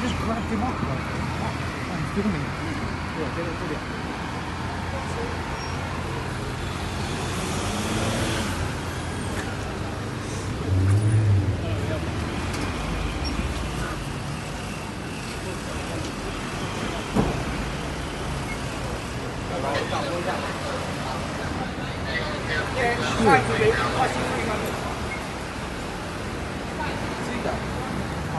就是哥戴帽子，啊，这个没有，对，这个这里。啊，要不你。去。